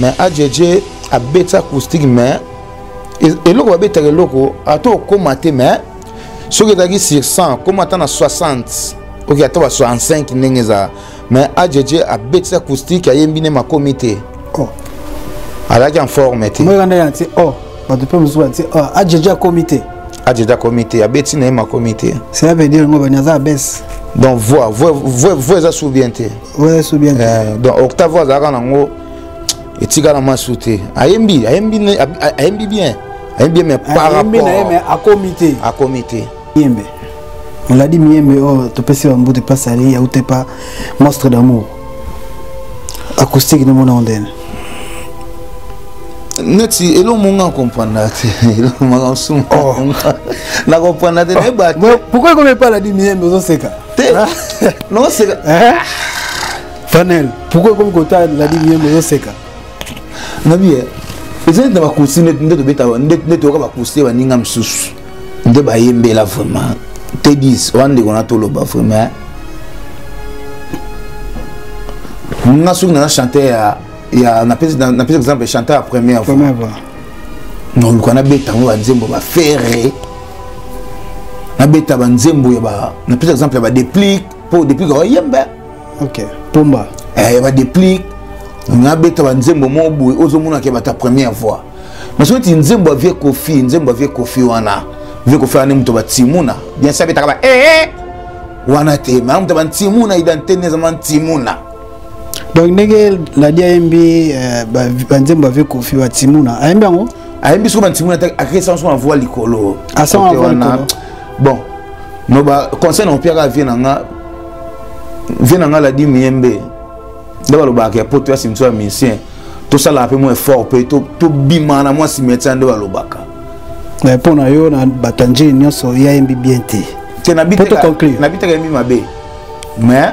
mais adjedje abeti acoustique mais eloko babetaka eloko ata okoma te mais soki ezalaki sur 100 koma ata na 60 oke ata ba 65 ndenge ezala mais adjedje abeti acoustique ayembi nde makomi te oh. azalaki en forme te moyekanda ya nti o oh, bato mpe mosusu banti oh, adjedje akomi te adjedje akomi te abeti na ye makomi te cela veut dire ngo bani aza abese donc voi voi eza sous bien te ouais, so bien euh, donc octavo azalaka nango etikala masu te ayembi ayembi ayembi bien ayembi bien mais par rapport akomi te akomi te yembe oladi miyembe oyo oh, topesi bambutu epa sali yaute epa monstre d'amour acoustique na mona ondene neti elo monga akompranda te elo makambo suma oh. nakompranda te nayebapourkoi ekomi epa aladi miyembe ozoseka te non c'est hein? Fanel pourquoi comme kota la ligne mais yo seka nabi eh, eza nde bakusi nde tobeta nde toyoka bakusi baninga mosusu nde bayembela vraiment te 10 wana ndeko na toloba vraiment eh. nga soki naza chanteur ya ya napesi exemple chanteur ya première fois noluka nabeta yango banzembo bafere nabeta banzembo ya ba napesa exemple ya badeplique mpo deplique oyemba ok pomba eh, ya badeplique nabeta banzembo moko boye ozomonaka bata première voix mais soki ti nzembo ya vie kofi nzembo ya vie kofi wana vie kofi wana moto batimuna bien sabetaka ba ee eh, eh. wana te ma moto bantimuna identité nde ezama ntimuna donc ndenge ladi ayembi eh, banzembo ave kofi batimuna ayembi yango ayembi soko bantimuna te akesa soko na voi likolo asanga voi likolo bon no ba conseil na opiaka vie na nga vie na nga ladi miyembe nde balobaka ya poto ya simso ya musicien tosalaka mpe mwa effort mpe tobima na mwa cimetière nde balobaka mpo na yo na bato ya njili nyonso yayembi bien te te nabitaka yembi mabe mais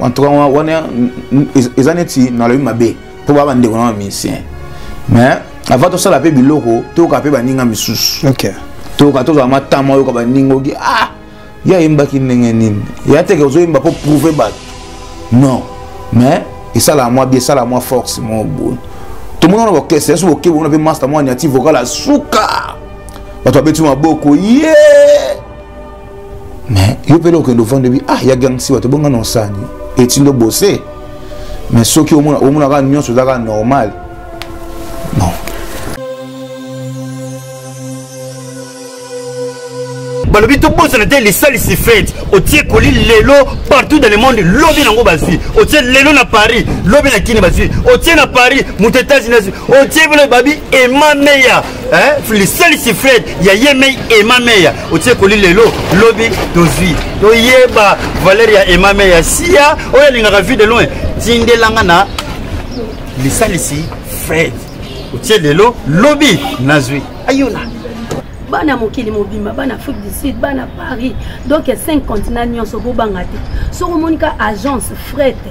en tout cas wana eza neti nalobi mabe mpo baa bandeko na bamisien mais avant tosala mpe biloko toyoka mpe baninga misusu toyoka tozala matama oyoka baninga oki ah ye ayembaki ndenge nini ya teke ozoyemba mpo prouve bato non mais esalaka mwa bi esalaka mwa force mwa boye tomona na bakese yaso bokebi ona mpe master mwa niati vocal asuka bato babeti maboko ye yeah! mais yo mpe lokende ofandi bi ah ya gangsi bato bonga na osani etindo bose mais soki omonaka nyonso ozaka normal bon balobi tobosana te lisalisi fete otie koli lelo partout dans le monde lobi nango bazwi otie lelo na paris lobi na kini bazwi otie na paris moto etats-unis azwi otie bino babi emameya lisali sifred ya ye mei ema meya otie koli lelo lobi tozwi toyeba valeur ya ema meya sia oyo alingaka vie de loin tindelanga na lisalisi fred otie lelo lobi nazwi ayona bana mokili mobimba bana afrique du sud bana paris donc 5 continent nyonso bobanga te soki omonika agence frete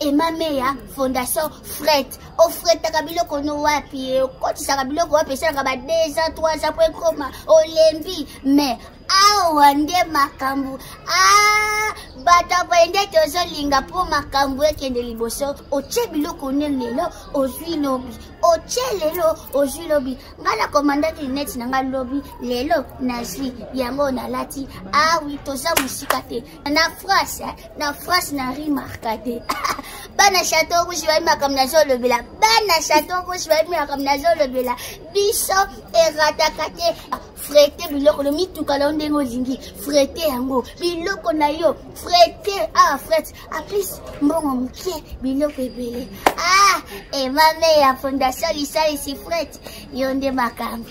ema meya fondation fret ofretaka biloko no wapi okotisaka biloko wapi esalaka ba 2 ans 3 ans mpo ekoma olembi mais awa nde makambo ah, bato apoye nde tozolinga mpo makambo ekende liboso otye biloko ne lelo ozwi lobi otye lelo ozwi lobi ngai nakomandaki lineti na ngai lobi lelo nazwi yango nalati awi ah toza mosika te na france eh? na france na remarka te bana chateau rouge bayebi makambo nazolobela bana chateau rouge bayebi makambo nazolobela biso erataka te frete biloko no mituka na yo ndenge olingi frete yango biloko na yo frete awa ah, frete aplis mbongo moke biloko ebele ah emame ya fondation lisalisi frete yo nde makambo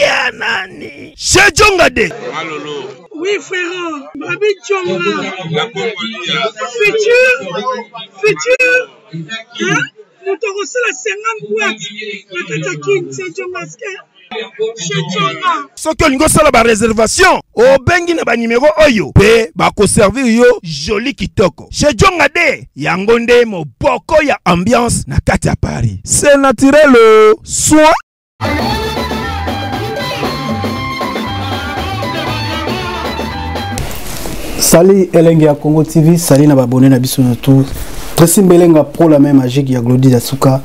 ya nani sejonga de Oui, frère, Babi Tchonga, futur, futur, hein? moto akosala 50 boite na kati ya kin sejongaske soki olingi osala bareservation obengi na banimero oyo mpe bakoservir yo joli kitoko shejonga de yango nde moboko ya ambiance na kati ya paris se naturel soin sali elenge ya congo tv sali na babone na biso na tour tresi mbelenga pro la main magique ya glodi ya suka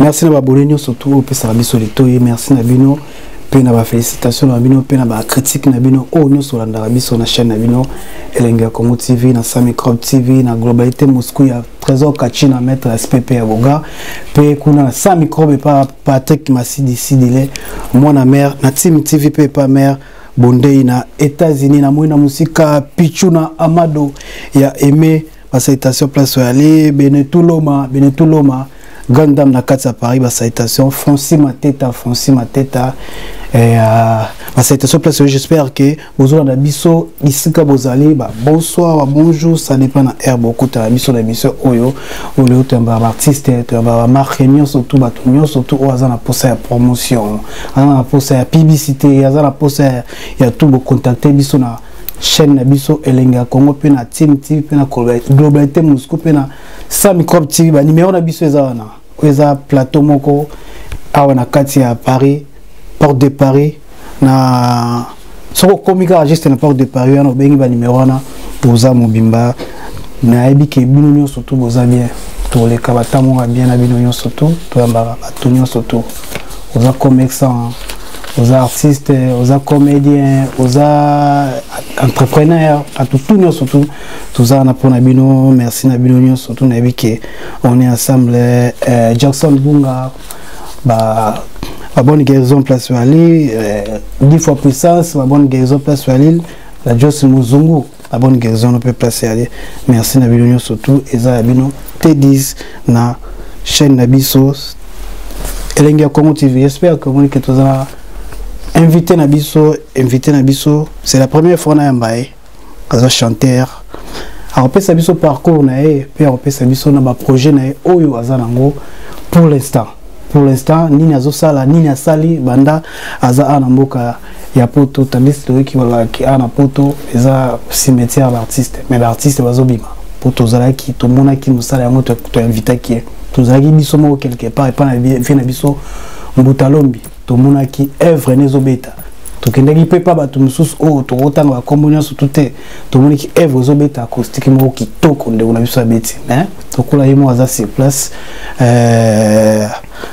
merci na babone nyonso tu opesaka biso litoyi merci na bino mpe na bafélicitation na bino mpe na bacritique na bino oyo nyonso olandaka biso na chaîne na bino elenge ya congo tv na sami crob tv na globalité moscou ya trésor kachi na maître ya spp ya boga mpe kuna na sami crob epa Patrick Masidi Sidile mwana mère na Tim TV pe pa mère Bondei na États-Unis na mwana musika Pichuna Amado ya Aimé ba salutation place ya aller Benetuloma Benetuloma grande dame na kati ya Paris ba salutation Francis Mateta Francis Mateta et euh, ba salutation place j'espère que bozolanda biso bisika bozali ba bonsoir ba bonjour ça dépend na heure bokutana biso na émission oyo oleo toyambaka baartiste toyambaka bamarke nyonso tu bato nyonso tu oyo aza na mposa ya promotion aza na mposa ya publicité aza na mposa ya, ya tu bocontacte biso na chaîne na biso elengi ya congo mpe na tim tv mpe na globalité moscou mpe na sa microbe tv banimero na biso eza wana oyo eza plateau moko awa na kati ya paris porte de paris na soki okomi kaka juste na porte de paris wana obengi banimero wana boza mobimba nayebi ke bino nyonso tu boza bien toleka batamboka bien na bino nyonso tu toyambaka bato nyonso tu oza commerçant oza artiste oza comédien oza entrepreneur bato tu nyonso tu toza wana mpo na bino merci na bino nyonso tu nayebi ke on est ensemble euh, jackson bunga ba ba bonne guérison place wali euh, dix fois puissance ba bonne guérison place wali la Joss Muzungu la bonne guérison peut placer aller merci na bino surtout eza ya bino T10 na chaîne na biso Elengi ya Congo TV j'espère que vous que tozala invité na biso invité na biso c'est la première fois na yamba ye aza chanteur akopesa biso parcours na ye mpe akopesa biso na baprojet na ye oyo aza nango pour l'instant pour l'instant nini azosala nini asali banda aza awa na mboka ya poto tandis toyoki balaki awa na poto eza cimetière l'artiste mais l'artiste bazobima mpo tozalaki tomonaki mosala yango toinvitaki ye tozalaki biso moko quelque part epai na vie na biso mbutalombi tomonaki evre ne ezobeta tokendaki mpe mpa bato mosusu oyo tokotanga bakombo nyonso tu te tomoniki evre ezobeta acoustique moko kitoko ndeko na biso abeti me tokola ye moko aza sur place euh,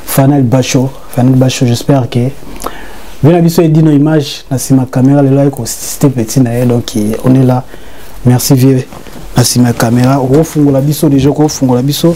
fanel bacho fanel bacho j'espère que vie na biso edino image na nsima caméra lelo aye kosiste petit na ye donc on est là merci vieux na nsima ya kamera okofungola biso deja okofungola biso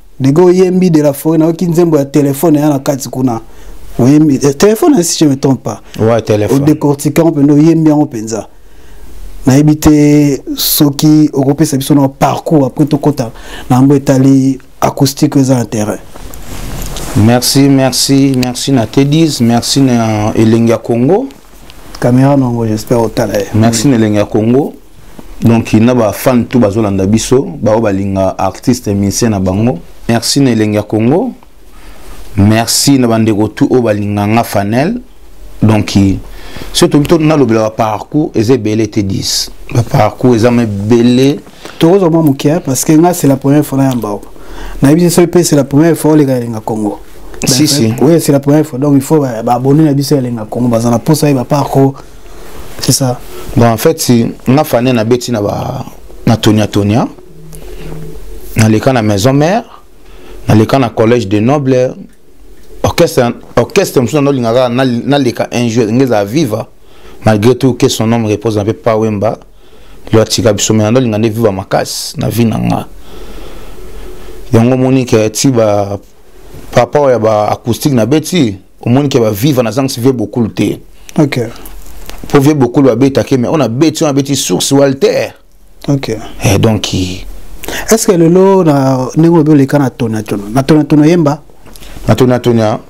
ndenge oyembi de la foret nayoki nzembo ya telefone ya na kati kuna oyembi eh, telefone eh, si je me trompe pas odecortiquant mpenza oyembi yango mpenza nayebi te soki okopesa biso na parcours apres tokɔta na yango etali acoustique eza na terrain merci merci merci na tedis merci na elengi ya congo Caméra nongo j'espère otala ye. Merci Nelenge ya Congo. Donc na ba fan tout bazolanda biso, bao balinga artiste musicien na bango. Merci Nelenge ya Congo. Merci na bandeko tout o balinga nga fanel. Donc surtout tout na lobela ba parcours eza ebele te 10. Ba parcours eza mebele tokozwa mwa moke hein, parce que nga c'est la première fois na yamba oyo nayebi te soki mpe c'est la première fois oleka elenga congo si, si. oui c'est la première fois donc il faut baabonne na biso elenga congo baza na mposa yeba par ko c'est ça bon en fait si, nga fane nabeti na ba na tonia tonia naleka na maison mère naleka na collège de noble orchestre orchestre mosusu nano olingaka naleka un jour nge ezala viva malgré tout que son homme repose na mpe pa wemba yo atika biso me nando linga nde viva makasi na vie na nga yango omoni ke ti ba papa oyo ya ba acoustique na beti omoni ke ba viva na zangisi vie bokulu te okay. po vie bokulu babetake me oyo na beti oyo abeti source walter okay. eh, donc est ce que lelo na ndenge obi oleka na tonatona na tonatona oyemba na tonatona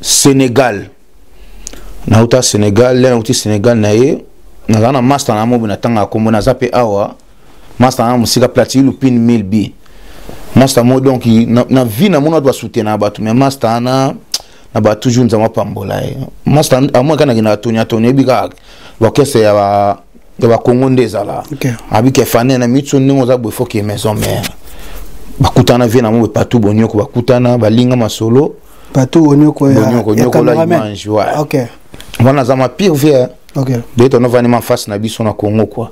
Sénégal nauta Sénégal lelo nauti Sénégal na ye nazala na master na mobi natangaka nkombo naza mpe awa master na mosika platini lupine 1000 bi master mo donc na, na vie na moni bato basutena bato mais master ana na bato toujours nzambe apambola ye master amoi kaka nakendaka toni atoni yebi kaka orchestre ya ba ya bakongo nde ezala okay. abike fane na mitso ndenge oza boye foki maison mère bakutana vie na mobe patou bonioko bakutana balinga masolo patou bonioko nyokola image ouais. okay. wana aza ma pire vie okay. bete ono vani ma face na biso na congo kua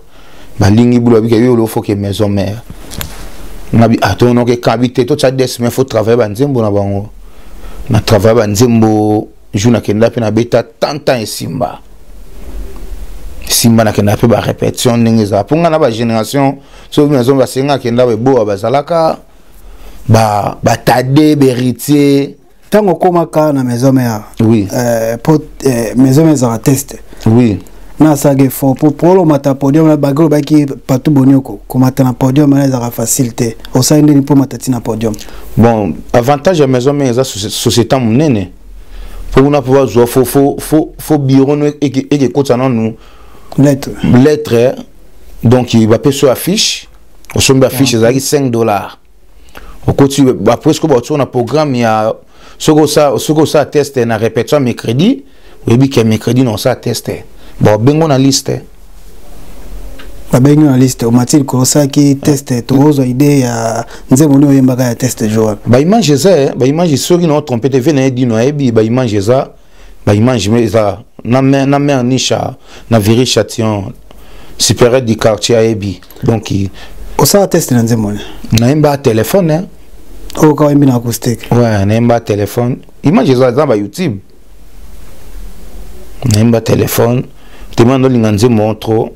balingi bulo abike yo olo foki maison mère ngabi atonoke ah, kabi te totya desme fo travaille banzembo na bango na travaille banzembo jour nakenda mpe nabeta tantan esimba simba nakenda mpe barépétition ndenge ezala mpo ngai na bagénération soki maison basenga akenda beboa bazalaka batade beritier ntango okomaka na maison mare oui. euh, po, euh, maison mare ezalaka teste oui. na asaka effort mpo mpo olomata podium na bagi olobaki patu bonioko komata na podium wana ezalaka facile te osali ndeni mpo omata ti na podium bon avantage ya maison mare eza société monene mpo kuna mpo bazwa fo bureau no ekekotisa nanu lettre donc bapesi yo affiche osombi affiche ezalaki 5 dollars okoti après sikoyo baotiso na programme ya soki osala test na répétition ya mercredi oyebi ke mercredi na osala test baobengo na liste babengi na liste omati likolo osalaki test eh. tokozwa idée ya nzembo nini oyembaka ya test joa baimage eza baimage soki na otrompe te vie na ye dino ayebi baimage eza ba image mais eza na mère na mère Nisha na Viri Chation supérieur du quartier ayebi donc osala test na nzembo ne nayemba telefone eh. oyo oh, kaka oyembi na acoustique ouais nayemba telefone image eza eza ba youtube nayemba telefone tema nolinga nzembo trop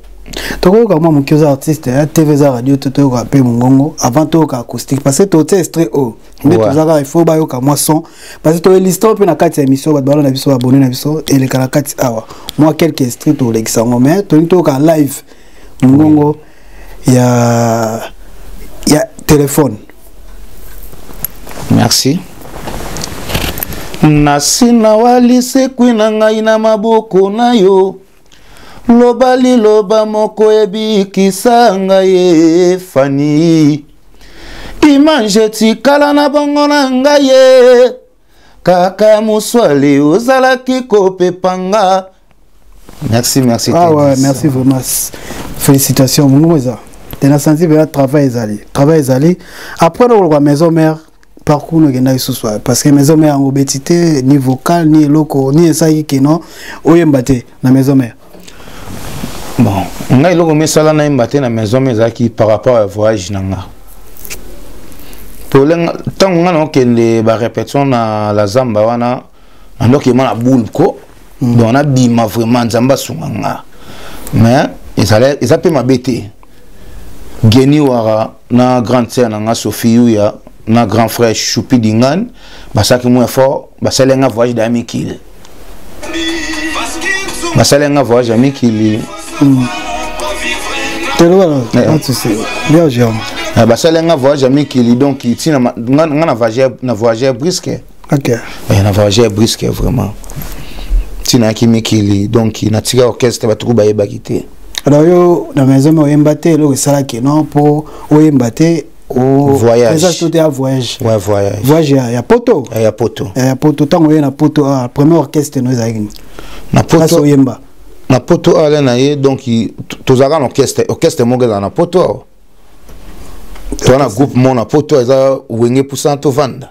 tokoyoka mwa moke oza artiste ya eh. tv eza radio to toyoka mpe mongongo avant toyoka acoustique parce que totia estre o oh. nde toza kaka ifo bayoka mwa son parce toye listan mpe na kati ya émission bato balo na biso babone na biso eleka na kati awa mwa quelque estri tolekisa yango mais tolingi toyoka live mongongo ya ya telefone merci nasina walisekwi na ngai na maboko na yo loba liloba moko ebikisa ngai ye fani imanje etikala na bongo na ngai ye kaka ya moswali ozalaki kopepa nga merci merci ah ouais, merci vraiment félicitations mongo eza te nasanzi mpenza travail ezali travail ezali après nakoloka maison mare parcours no kenda lisusu parce que maison mère yango beti te ni vocal ni eloko ni esaki kino oyemba te na maison mère bon nga eloko mesala nayemba te na maison mère ezalaki par rapport ya voyage na nga ntango nga naokende barépétition na la zamba wana na ndoki ema na boule ko mm. donc nabima vraiment nzambe asunga nga mais ezala eza mpe mabe te geni wara na grande sœur na nga sophie yuya na grand frère choupi dingan basalaki mwa effort basali nga voyage da mikili basali nga voyage ya mikili mm. telobana bien germe basali nga voyage ya mikili donc ntina nga na voyage ya brisque okay. eh, na voyage ya brisque vraiment ntina yaki mikili donc natika orchestre batuku bayebaki te alors yo na maison me oyemba te eloko esalaki non mpo oyemba te voyageezatote a voyage ouais, voyage voyage ya, ya poto ya, ya poto ya, ya poto ntango oye na poto a ah, premier orchestre no ezalaki na poto oyemba na poto awa ah, na ye donc tozalaka na orchestre orchestre moko ezala na poto awa toza na groupe moko na poto eza wenge pusa tovanda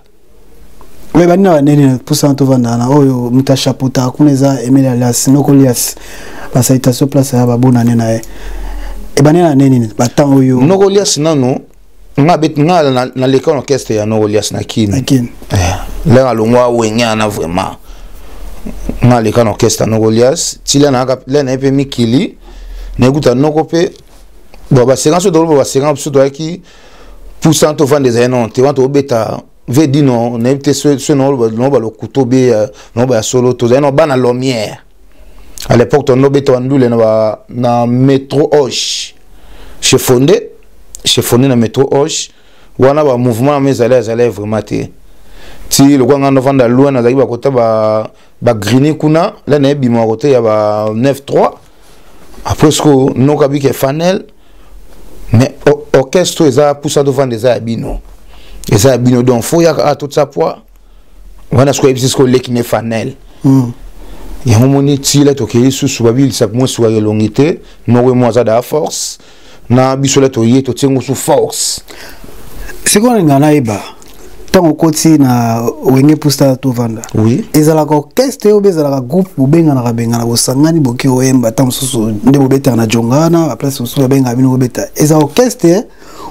mais bandi na banene mpusana tovandaka na oyo moto achapotaka kuna eza emeli alias noko lias basalitation place ya babonane na ye ebandi na nde nini batemp oyo noko lias nano nga bet nga na, na leka na orchestre ya noko lias na kin na kin eh, lenga longwa wenge ana vraiment nga leka na orchestre noko lias tila na ka lena epe mikili na ekuta noko pe bon ba 50 dollars ba 50 biso toyaki pusan tovanda ezali nono te wana tobeta ve di no nayebi te soki nao balokuto be euh, nao baya solo tozali nao bana lomière à l'époque tondo beta bandule na, na métro hoche chez fondé chez fondé na métro hoche wana bamouvement yango ezali azali vraiment te ti lokola ngai novanda loin nazalaki bakota bagrini kuna la nayebima kote ya ba 9 3 après sikoyo noka bike fanel mais orchestre oyo eza pusa tovanda eza ya bino eza ya bino donc fo yaka a totisa poids wana sikoyo yebisi sikoyo leki ne fanel mm. yango moni tila tokei lisusu babilisaka mwa suka elongi te moko emo aza da force na biso la toye totie ngo sous force sikoyo nalinga nayeba ntango okoti na wenge pusta tovanda oui. ezalaka orchestre oyo ezalaka groupe bobenganaka bengana bosangani boke oyemba ntango mosusu nde bobetaka na jongana baplace mosusu babengaka bino bobeta eza orchestre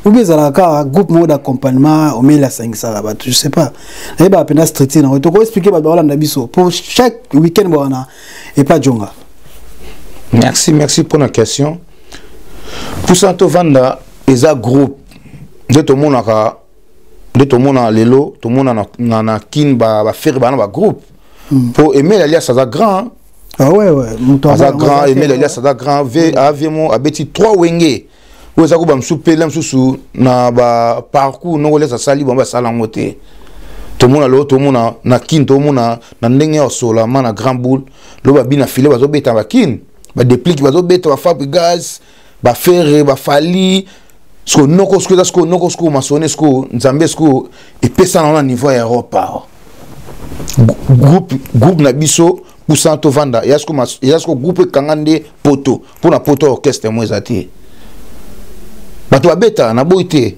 obi ezalaka kaka groupe moko d'accompagnement omeli asangisaka bato je sais pas nayebaka mpenza structure nango tokoki explike bato bakolanda biso mpo chaque week-end bawana epa jonga merci merci mpo na question mposa tovanda eza groupe nde tomonaka nde tomona lelo tomona na, na, na kin bafere ba bana bagroupe mpo hmm. emele alias aza grand ah ouais, ouais. aza grand emele alias aza grand v aviemo abeti 3 wenge oyo eza koba mosusu mpela mosusu na baparcours noko alias asali bango basala yango te tomona lelo tomona na kin tomona na ndenge ya osola ma na grand boule lelo babina file bazobeta bakine ba deplique bazo beta ba fabrique gaz ba ferre ba fali sikoyo noko sikoyo eza sikoyo noko sikoyo masone sikoyo nzambe sikoyo epesana wana niveau ya europe awa groupe groupe na biso pusana tovanda ya sikoyo groupe ekanga nde poto mpo na poto orchestre yango eza te bato babetaka naboyi te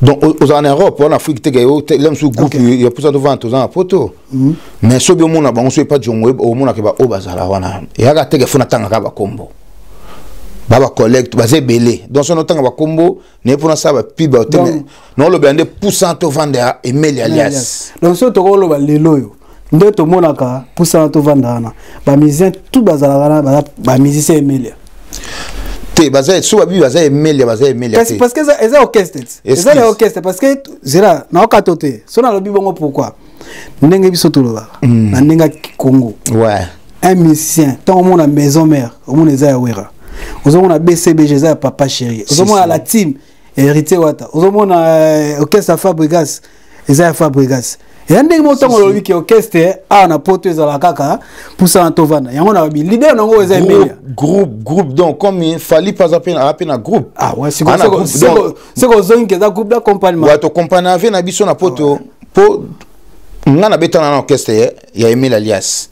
donc aux en europe en afrique te yo te lem su groupe okay. ya posa to vente aux en poto mm. mais sobi omona bango sobi pas djongo au mona ke ba o bazala wana ya ka teke fona tanga ka ba kombo ba ba collecte ba zebele donc sono tanga ba kombo ne pona sa ba pi ba te non lo bende poussant to vendre emelia alias donc so to ko lo ba lelo yo nde tomonaka pusana tovanda wana bamusicien tout bazalaka na bamusicien emelia te baza so babibi baza emelia baza emelia te parce que eza orchestre eza na orchestre parce que zela naoka to te so nalobi bongo pourquoi ndenge biso tolobaka hmm. na ndenge ya kikongo ouais. un musicien ntango omona maison mère omona eza ya wera ozomona bcbg eza ya papa chéri ozomona la team si, si. Héritier Wata. Ozomona euh, orchestre Fabrigas, eza ya Fabrigas. ya ndenge moko ntango olobi ke orchestre awa na poto ezala kaka pusana tovanda yango na babi lider nango eza emelia groupe groupe donc comme fali mpe aza mpe na groupe ah, seko ozongi ke eza groupe da compagnement wato compagnie na biso na poto mpo ah, nga nabetana na orchestre ya emile alias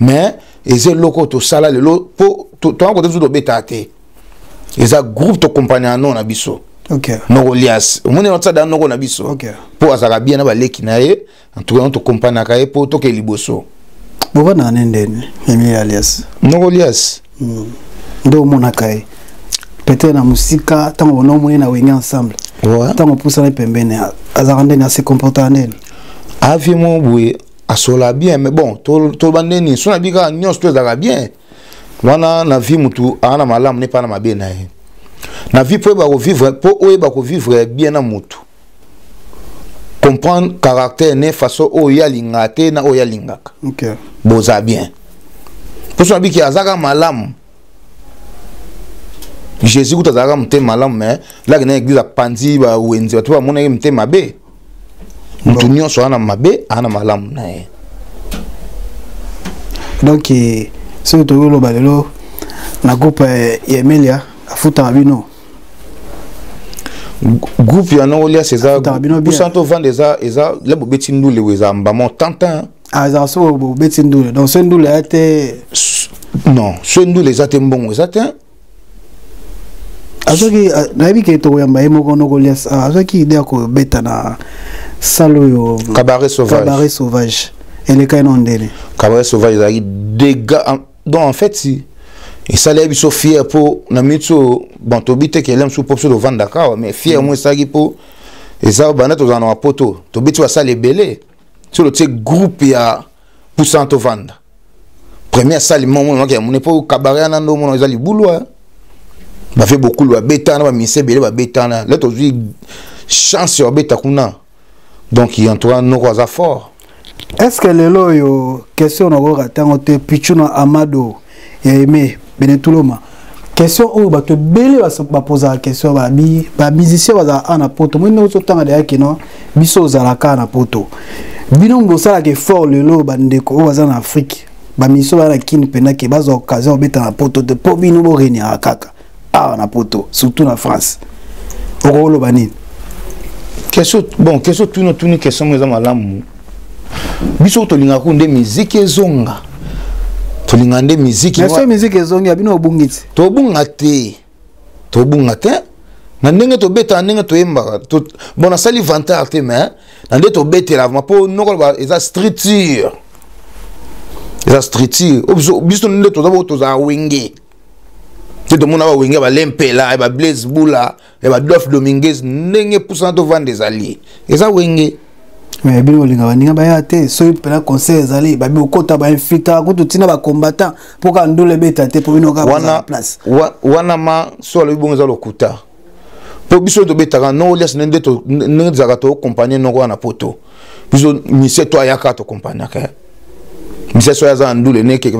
mais eza eloko tosala lelo mpo toyanga kote biso tobetaka te eza groupe tokompania no na biso okay. noko lias omoni naotisa da noko na biso okay. mpo azalaka bien na baleki na ye antuka tokompaniaka ye mpo toke liboso bobandaka ne ndeni emile alias noko lias hmm. nde omonaka ye peut-être na mosika ntango bona omoni na wenge ensemble ntango opusana pembeni azalaka ndeni ase comportaka ndeni avie mo boye asola bien mais bon toloba nde nini so nabi kaka nyonso to ezalaka bien wana na vie motu aa na malamu nepa na mabe na ye na vie mpo oyeba kovivre mpo oyeba kovivre bien na motu comprendre caractère ne façon oyo ye alingaka te na oyo ye alingaka okay. boza bien mpo so nabiki aza kaka malamu jésus kutu azalaka motema malamu mais laki na église apanzi bawenze bato bamonaki motema mabe moto nyonso aza na mabe aza na malamu na ye donc eh, soki tokoki koloba lelo na groupe eh, ya emelia afutaka bino groupe ya nongolias eza kusanto ovanda eza eza la bobeti ndule oyo eza mbamo tantin azala soko bobeti ndule donc so ndule aya te non so ndule eza te mbongo eza te azwaki euh, nayebi ke tokoyamba ye moko nokolia ah, azwaki ide ya kobeta na sale oyo cabaret sauvage, sauvage. eleka ye na ondele cabaret sauvage ezalaki dega donc en fait si esalaki biso fier mpo na minute oyo bon tobi te kelem su mpo biso tovandaka awa mais fier mm. mo esalaki mpo eza banda tozala na mapoto tobeti basala ebele so totie groupe ya pusan tovanda premier asali mwa mwana ya mune mpo kabare wana ndo omona eza libulwa bafe bokulu babeta wana baminisa ebele babeta wana le tozwi chance ya babeta kuna donc en tout cas noko aza fort est ce que lelo oyo question nakoyoka ntango te pichuna amado ya aime benetuloma question oyo bato ebele bapozaka question bamusicien bazalaka a na poto moi ndenge ozotanga deya kino biso ozalaka na poto bino bosalaka effort lelo bandeko oyo baza na afrike bamiso baya na kini mpenza ke bazwa occasion obeta na poto te mpo bino borenyaka kaka awa na poto surtout na france okoloba nini question bon question tuna tuni question moko eza malamu biso tolingaka ko nde miziki ezonga tolinga nde miziki naso miziki ezongi ya bino obungi ti tobunga te tobunga te na ndenge tobetaka ndenge toyembaka bon nasali vantar te mais na nde tobetela vraimen mpo noko loba eza structure eza structure oh, biso nde toza boko tozala wenge te tomona bawenge balempela eh, bablaise bula ya badolphe dominguez ndenge epusana tovanda ezali eza wenge mais bino bolinga baninga baya te soki mpena conseil ezali babi okota bainfiltra kutu ntina bacombattant mpo kaka ndula ebeta te mpo bino kaka place wana ma so alobi bongo eza lokuta mpo biso tobetaka noko lias nde ndenge tozalaka tokompagne noko wana poto biso misie to ayaka tokompagnaka misie so aza na ndule ne keke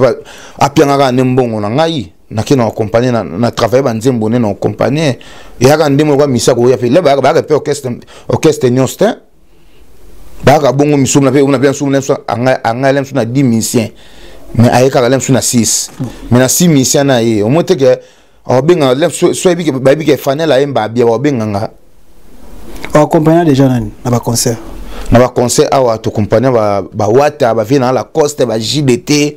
apiangaka ne mbongo na ngai nake na compagnie na, na travaille banzembo ne na compagnie eyaka ndenge moko misa koya mpe la bayaka bayaka mpe orchestre orchestre nyonso te bayaka bongo misumu na mpe na mpe misumu na biso angai la biso na 10 musicien mais ayekaka la biso na 6 mais na 6 musicien na ye omoi te ke akobenga la biso so ayebike bayebike fanel ayemba abia bakobenga nga oakompagna déjà nani na baconcert na baconcert awa tocompagna bawata bavie na la coste ba jdt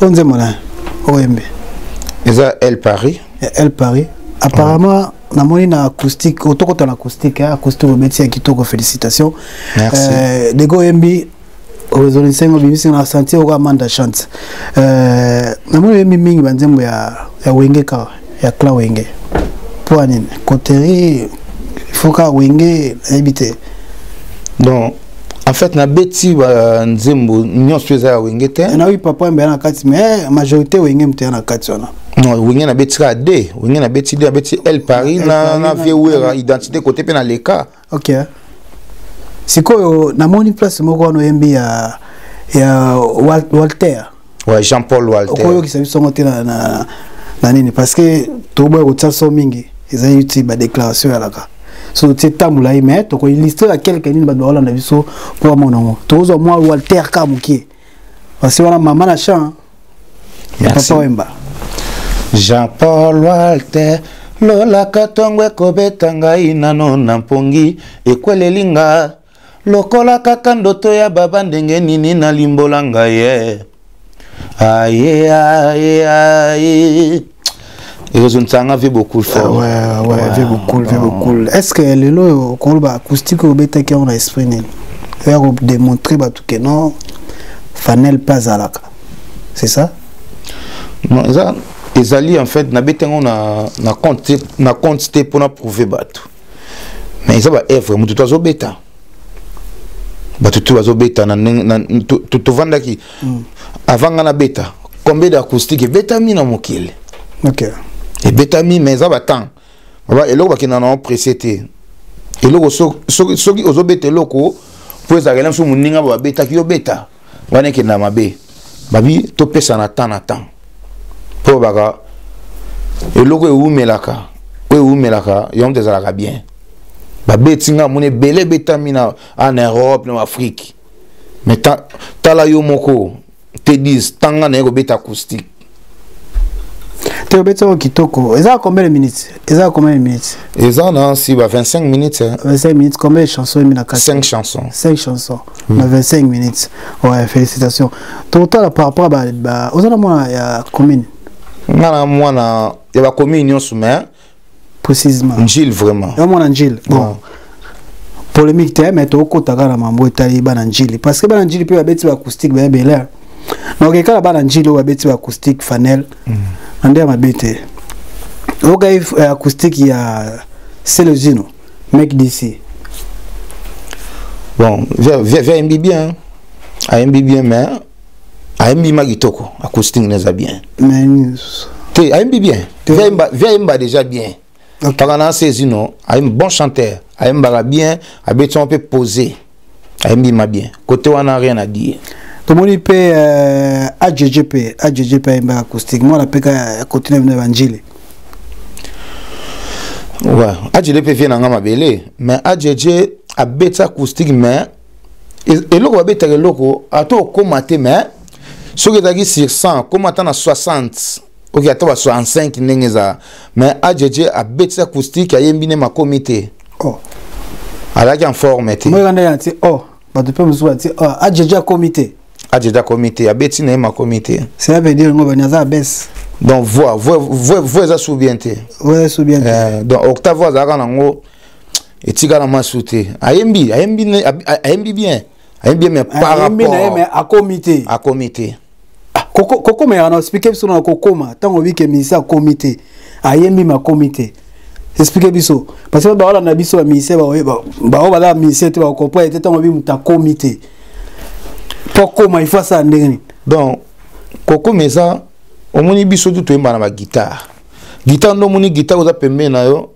oyo nzembo na oyembe eza el paris el paris apparemment namoni na acoustique otokota na acoustique acoustique obeti ya kitoko félicitation euh, dego oyembi ozoni nsengo bimisi na sentir okoka manda chante euh, namoni oyembi mingi banzembo ya, ya wenge kaka ya clan wenge mpo ya nini coterie faut kaka wenge nayebi te donc en fait nabeti banzembo nyonso eza ya wenge te eh, nayoki papa mbeya na kati mais eh, majorité wenge moto ya na kati wana non wenge nabeti kaka de wenge nabeti de abeti el paris na, na vieux wera identité côté mpe na leka ok sikoyo namoni place moko wana oyembi ya, ya walter ouais, jean paul walter okoyokisa biso yango te na, na, na nini parce que toboya kotia so mingi eza youtube badéclaration yalaka so totie ntango molai mais tokoilistre ya quelque nini bato baolanda biso mpo bamona yango tokozwa mwa walter ka mokie Parce wana mama na chant ya papa Wemba. Jean-Paul Walter lolaka ntongo ekobeta ngai nano na mpongi ekweleli nga lokola kaka ndoto ya baba ndenge nini nalimbola ngai ye aye aye aye ezozo nsanga vie beaucoup fort ah ouais ouais vie beaucoup vie beaucoup est ce que lelo oyo koloba acoustique oyo obetaki yango na esprit nini oya kodemontre bato ke non fanel mpe azalaka c'est ça non eza ezali en fait nabeti yango na, na compte te mpona prouve bato mais eza baevre moto to azobeta bato tu bazobeta tovandaki mm. avant nga nabeta combien d'acoustique ebetami na mokili ebetami mais eza batemp eloko bakenda na presse te eloko soki ozobeta eloko mpo ezalaka ela mosusu moninga babetaki yo beta wana ekende na mabe babi topesana temps na temps mpo baka eloko ewumelaka oyo ewumelaka yango moto ezalaka bien babeti nga mona ebele ebetami na en europe na afrique mais tala yo moko te 10 tanga naye kobeta acoustique te obeti yango kitoko eza combien de minutes eza combien de minutes eza na si ba 25 minutes hein? 25 minutes combien de chansons emi na kati 5 chansons 5 chansons mm. na 25 minutes ouais félicitations totala par rapport ba, ba oza na mwana ya commune nga na mwana ya bakomi nyonso mais précisément njil vraiment ya mwana njil bon polémique te mais tokota kaka na mambo etali bana njili parce que bana njili mpe babeti ba acoustique baye belair donc ekala bana njili oyo babeti ba acoustique fanel mm. na nde ya mabe te okai eh, acoustique ya selezino mec d'ici bon via via via ayembi bien ayembi bien mais ayembi ma kitoko acoustique na eza bien te ayembi bien via yemba déjà bien mpaka na sezi no ayembi bon chanteur ayembaka bien abeti yango mpe posé ayembi ma bien côté wana rien à dire tomoni mpe euh, ajeje mpe ajeje mpe ayembaka acoustique mwana mpe ka continue bino ya banjili ouais. ajeje mpe vie na nga mabele mais ajeje abeti acoustique mais eloko babetaka eloko ata okoma te mais soki ezalaki sur 100 okoma ata na 60 oke ata ba 65 ndenge ezala mais ajeje abetisi acoustique ayembi nde makomi te oh. azalaki en forme te moyekanda ya te o bato mpe mosusu bati oh, ajeje akomi te ajeje akomi te abeti na ye makomi te cela veut dire ngo bani aza abese donc voix voix voix eza sous bien te voix sous bien te eh, donc octave azalaka nango etikala masu te ayembi ayembi ayembi bien ayembi bien mais par rapport akomi te akomi te ah, kokoma yana explike biso na kokoma ntango obi ke ministre akomi te ayembi ma akomi te explike biso parce que baolanda biso baministre baoyo balaa ministre te bakoprene te ntango obi moto akomi te mpo akoma ifo asala ndenge nini donc kokoma eza omoni biso tu toyemba na bagitare gitare nde omoni gitare oza pembeni na yo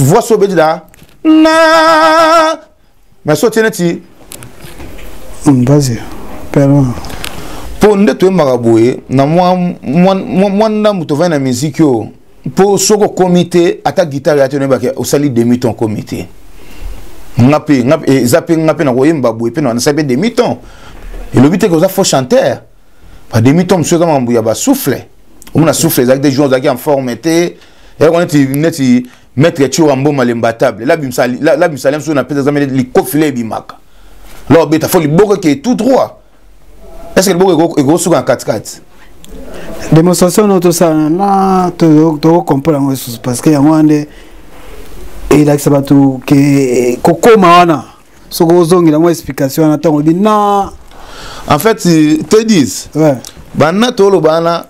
voix so obeti da na mais so otie neti mbazi pelo mpo nde toyembaka boye na mwa ndambo tovai na miziki oyo mpo soki okomi te ata gitare ya te oyebaki osali demi ton okomi te nga mpe eh, eza mpe nga mpe nakoyemba boye mpe nasali mpe demi ton elobi te ke oza faux chanteur bademi to mosusu eza mambo ya basouffle omona souffle ezalaki te jour ozalaki en forme te yako neti neti maître tshiora mboma le mbatable la bimsa la bimsa lemso na pesa zamele likofi le bimaka lo beta fo liboko ke tout droit est ce que liboko eko suka na kati kati démonstration no tosala na tokokompola yango lisusu parce que yango wana nde elakisa bato ke eh, kokoma wana soki ozongela yango explication wana ntango olobi na en fait tedis ouais. bana toloba wana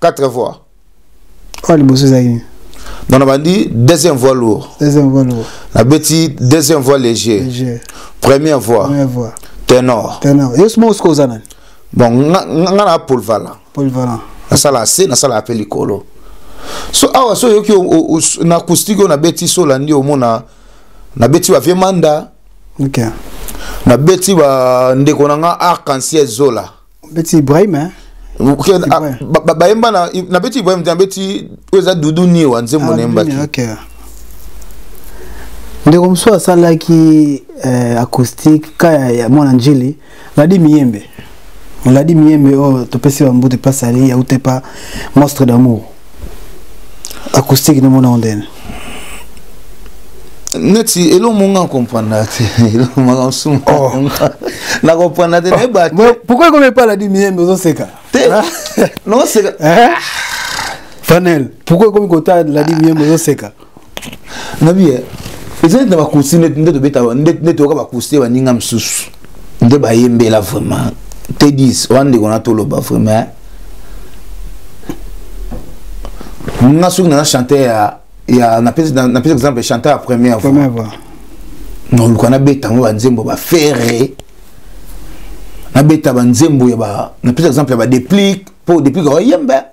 4 voix oyo liboso ezalaki nini donc nabandi deuxième voix lourd deuxième voix lourd nabeti deuxième voix léger, léger. première voix première voix tenor tenor yo simo osiko oza nani bon nga nga na polvalant polvalant nasala se nasala ape likolo so awa so oyoki na acoustique oyo nabeti so olandi omona nabeti bavie manda okay. nabeti bandeko na nga arc-en-ciel zola obeti ibrahim hein? Ah, bayemba na nabeti ibrahim te nabeti oyo eza dudu niwa nzembo ah, nayembaki ndeko mosusu asalaki eh, acoustique ka ya mwana njili ladi miyembe ladi miyembe oyo oh, topesi bambutu epasali yauta epa monstre d'amour acoustique na mona ondene neti elo monga okomprendre te elo monga osuma oh. na comprendre te ne ba pourquoi comme pas la dit miembe ozo seka te ah. non seka eh? Fanel pourquoi comme kota la dit miembe ozo seka nabi ye eza neti na bakusi nde tobeta nde toyoka bakusi te baninga mosusu nde bayembela vraiment te dis oya ndeko na toloba vraiment nga soki naza chanteur ya ya napesi exemple chanteur ya première voix noluka nabeta yango banzembo bafere nabeta banzembo ya ba napesi exemple ya badeplique mpo deplique oyemba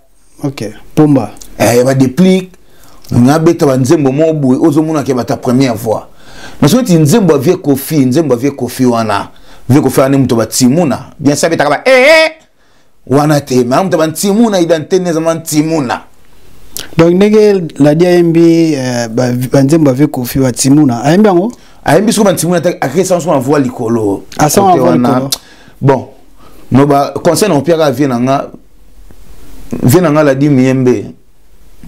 ok pomba eh, ya badeplique nabeta banzembo moko boye ozomonaka ya bata première voix naso neti nzembo ya vie kofi nzembo ya vie kofi wana vie kofi wana nde moto batimuna bien sa abetaka ba ee eh, eh, wana te ma moto bantimuna identité nde ezama ntimuna donc ndenge ladi ayembi eh, banzembo ya vie kofi batimuna ayembi yango ayembi soko bantimuna te akesa nso na voix likolo asaa bon no ba conseil na opiaka vie na nga vie na nga la di miyembe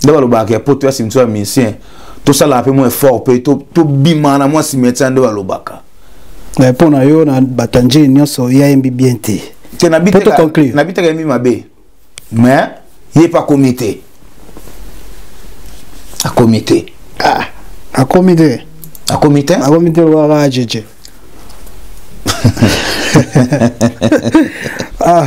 nde balobaka ya poto ya simso ya musicien tosalaka mpe mwa effort mpe tobima na mwa cimetière nde balobaka mpo na yo na bato ya njei nyonso yayembi bien te te nabitaka yembi mabe mais ye mpe akomi te akomi te ah, akomi te akomi te akomi te lokola kaka jeje ah,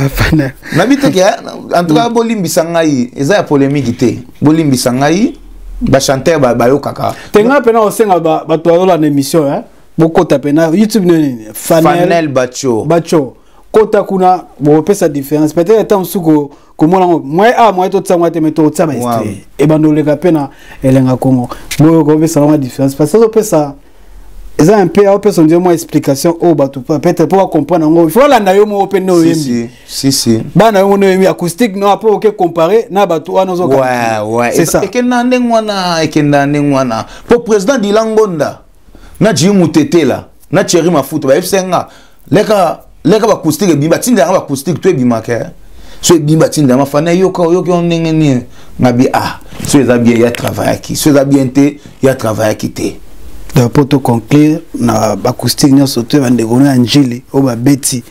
nabi te ke en tout cas mm. bolimbisa ngai eza ya polémique te bolimbisa ngai bachanteur bayokaka te ngai mpena osenga bato bazolanda émission bokota mpena youtube nini fanel bacho bacho kota kuna bokopesa différence peut-être ntango mosusu ko- komona yango moye a moye totisa yango te mai totisa Wow. baestre ebanda oleka mpe na elenga kongo boyo kopesa yango différence parce que azopesa eza un peu aopesa ondire mwa explication oyo bato pa- peut-être mpo bacomprendre yango il faut olanda yo moko mpe nde si oyembi si si si bana yo moko nde oyembi acoustique no mpo oke compare na bato wana Ouais, ouais. c'est ça ekenda ndenge wana ekenda ndenge wana mpo président dilangonda na jiu mutetela na cheri mafuta bayebisa nga leka leka bacoustique ebimi batinda yanga bacoustique to ebimaka eh. so ebimi batinda yanga fana eyoka oyoki yango ndenge nini nga bi ah so eza bien ya travaillaki so eza bien te ya travaillaki te mpo toconclure na bacoustique nyonso to ya bandeko no ya njili oyo babeti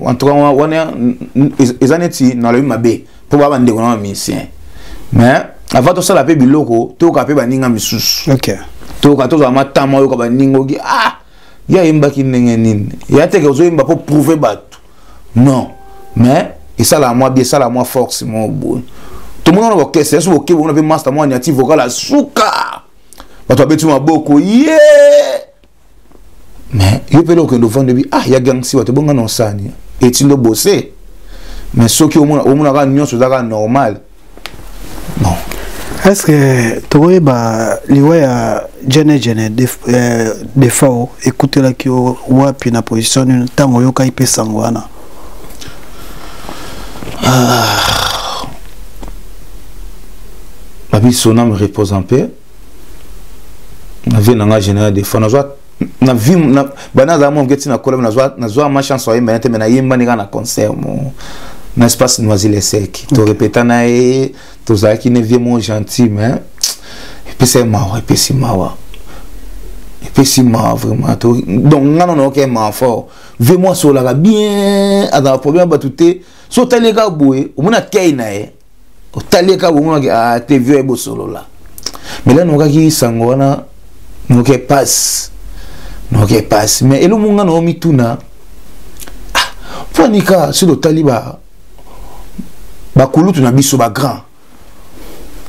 en tout cas wana eza neti nalobi mabe mpo baa bandeko na bamisien mais avant tosala mpe biloko toyoka mpe baninga misusu toyoka tozala matama oyoka baninga oki ah ye ayembaki ndenge nini ya teke ozoyemba mpo prouve bato non mais esalaka mwa bi esalaka mwa force mo boye tomoni wana baorchestre yesu bokeba kuna mpe masta mwa niati vocal asuka bato babeti maboko ye yeah! mais yo mpe eloko okende ovanda ebi ah ya gangsi bato ebonga na osani etindo bose mais soki omonaka nyonso ozaka normal bon est ce que tokoyeba liwa ya jene jene euh, defao ekutelaki yo wapi na position nini ntango oyokaki mpe sango wana ah. babiso name repose en paix na vie na nga général de fois nazwa na vie na bana za mon geti na kola nazwa nazwa ma chance wa yemba te mais na yemba ni na concert mo na espace noisy le sec to répéta na e to za ki ne vieux mon gentil mais et puis c'est mawa et puis c'est mawa et puis c'est mawa vraiment to donc nga non OK ma fort vieux moi sur la bien à problème batute so tali ka boye omona kei na e otali eka bongaki ah, te vio ye bosolola mela nokaki sango wana noke pasi noke pasi mais elomo nga na omituna ah, mpo anika soki otali ba bakulutu na biso bagrand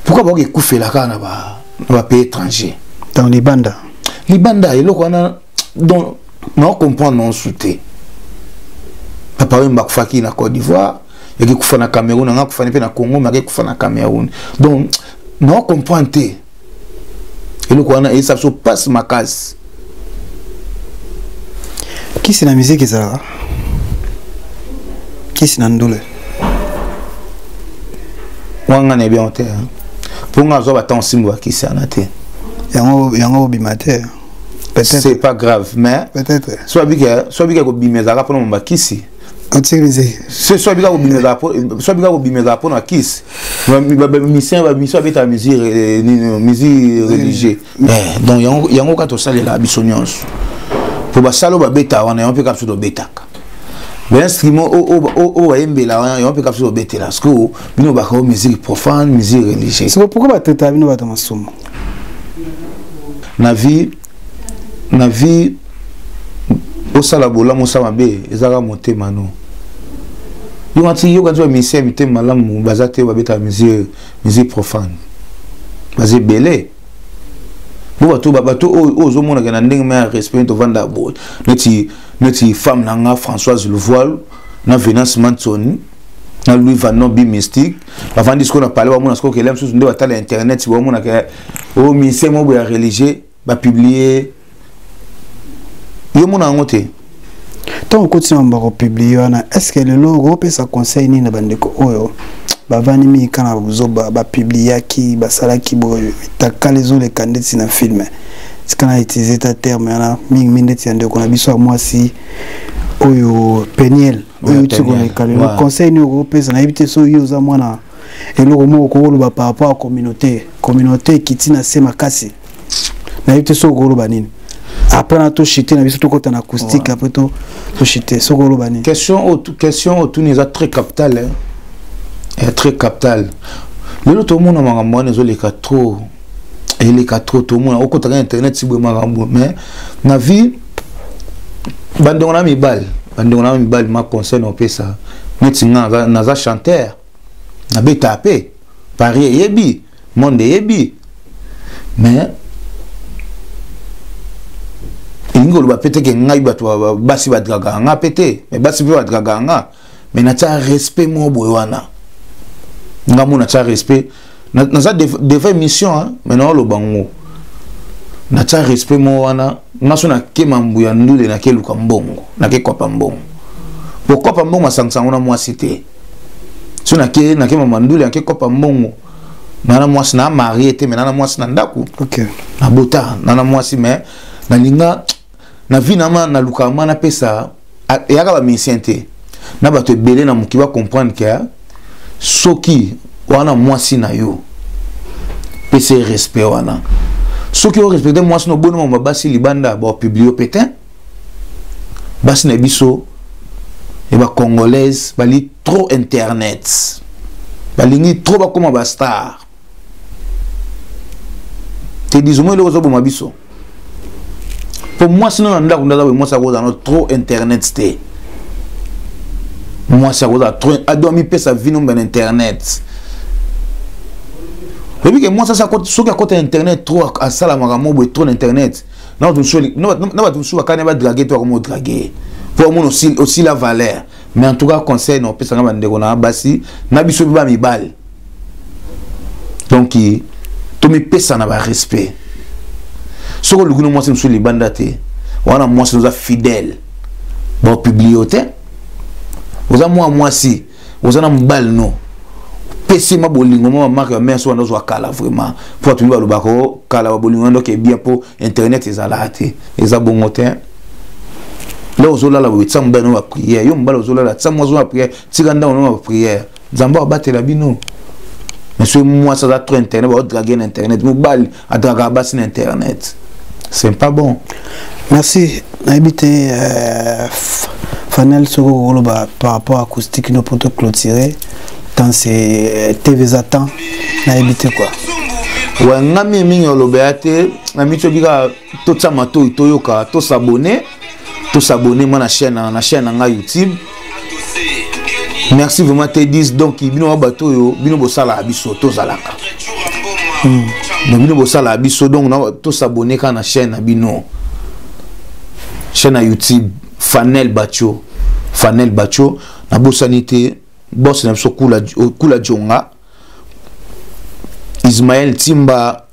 pourkui bakoki ekufela kaka na bapays étranger donc libanda libanda eloko wana donc na comprendre na osu te papa wemba akufaki na côte d'ivoire yaki kufa na cameroun anga kufani mpe na congo me ake kufa na cameroun donc na comprendre te eloko wana eyesa biso mpasi makasi kisi na miziki ezalaka kisi na ndule wanga na ebyango te mpo nga azwa batango nsimbo ya kisi wana te yango obima te c'est pas grave mais peut-être so abika so abika kobima ezalaka mpona mobakisi so abika kobima ezalaka mpona kisi misien bamiso abetaka mesure nini mesure religieux donc yango kaka tosalela biso nyonso mpo basala oyo babetaka wana yango mpe kaka biso tobetaka bainstrument oyo bayembela wana yango mpe kaka biso tobetela sikoyo bino bakao musique profane musique religieuse pourquoi batraitaka bino bato masumu na vie na vie osala bolamu osala mabe ezalaka motema no yokati yokati ba misie ya mitema malamu baza te babetaka misie misie profane baza ebele bo bato bato oyo ozomonaka na ndenge ma ya respect tovanda boye neti neti femme na nga françoise levoile na venance manson na louis vanon bi mystique bavandi sikoyo na pale bamona sikoyo kele mosusu nde batala internet bamonaka o oh, ministère moko ya religieux bapublie yo mona yango te ntango okoti na mamba kopiblie wana estce lelo okopesa conseil nini na bandeko oyo bavandi mingi kaka na buzoba bapibliaki basalaki boye mitakala ezoleka ndeti na filme tika na utilize ta terme wana mingimingi ndeti ya ndeko na biso ya mwasi oyo peniel oyo uti komeka lelo conseil nini okopesa nayebi te soki oza mwana eloko moko okoloba par rapport ya communauté communauté ekiti na se makasi nayebi te soki okoloba nini après na toshite na biso tokɔta na acoustique après toshite soki okoloba nini question otuni eza très capital eh, très capital lelo tomona makambo wana ezoleka trop eleka trop tomona okotaka internet sibwe makambo mais na vie bandeko na mibali bandeko na mibali ma conseil na opesa neti nga naza chanteur nabeta ape paris eyebi monde eyebi mais elingi koloba mpe te ke ngai bato basi badragaka nga mpe te me basi mpe badragaka nga mais na tia respect mo boye wana nga mo na tia respect na za devant émission hein mais na loba ngo na tia respect mo wana nga so na ke mambu ya ndule na ke luka mbongo na ke kopa mbongo kokopa mbongo asangisa yango na mwasi te so na ke na ke mama ndule na ke kopa mbongo na na mwasi na marie te mais na na mwasi na ndako okay. na bota na na mwasi mais na linga na vie na nga nalukaka ma napesa eyaka bamisien te na bato ebele na moki bacomprendre ke ah, soki wana mwasi na yo pesa ye respect wana soki orespecte mwasi na oboni mama basi libanda baopublie mpe te basi na biso e bacongolaise bali trop internet balingi trop bakóma bastar te bizumo eloko ezoboma biso mpo mwasi nano na ndako nde aza boye mwasi akozala no trop internet te mwasi akozala trop ado amipesa vi nomba na internet oyebi ke mwasi asi soki akota internet trop asala makambo boye trop na internet na bato mosusu bakani badrage to akoma odrage mpo amona osila valeur mais en tout cas conseil na opesanga bandeko na basi na biso mpe bamibale donc tomipesa na barespect soki oluki no mwasi mosusu libanda te wana mwasi oza fidèle baopiblie te oza mwa mwasi oza na mobali no pesi ma bolingo mwa bamake ya mère so wana ozwa kala vraiment mpo bato mingi balobaka o oh, kala babolingo wana ndoki ebien mpo internet ezalaka te eza bongo te leo ozolala boye tia mobali no bapriere yo mobali ozolala tia mwasi no bapriere tika ndako no bapriere nzambe abatela bino mais soki mwasi aza trop internet baodrage na internet mobali adragaka basi na internet c'est pas bon merci nayebi te euh, fanel soki okoloba par rapport à acoustique no poto clôturé temps c'est tv eza temps nayebi te quoi wangami mingi olobela te na miso bika totia matoi toyoka tosabone tosabone mwa na chaîne na chaîne na ngai youtube merci vraiment te 10 donc bino ba bato oyo bino bosalaka biso tozalaka hmm. donc bino bosalaka biso donc tosabone kaka na chaîne na bino chaîne na youtube fanel bacho fanel bacho nabosani te bos na biso kula jonga ismael timba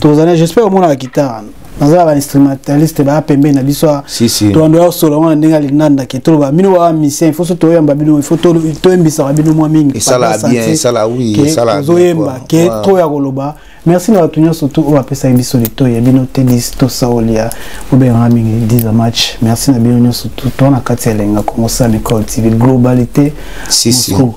tozana j'espère omonaka kitara nazala bainstrumentaliste baya pembeni na biso tolando ya solo yango na ndenge alinanda ke toloba bino baa misien il faut so toyamba bino il faut toyembisaka bino mwa mingi ozoyemba ke trop ya koloba merci na bato nyonso tu oyo apesaki biso litoi ya bino te dis tosaolia obengaka mingi disa match merci na bino nyonso tu toa na kati ya elenga kongo sa mikol tv globalité moscou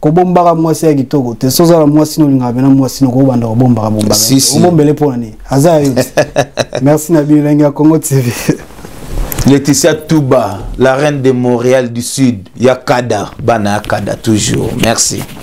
kobombaka mwasi ya kitoko te soza na mwasi nolingaka pena mwasi nokobanda kobombaka bombaka si, si. obombele mpo na nini aza ya yo merci na bino elengi ya congo tv Laetitia Touba, la reine de Montréal du Sud, Yakada, Bana Yakada toujours. Merci.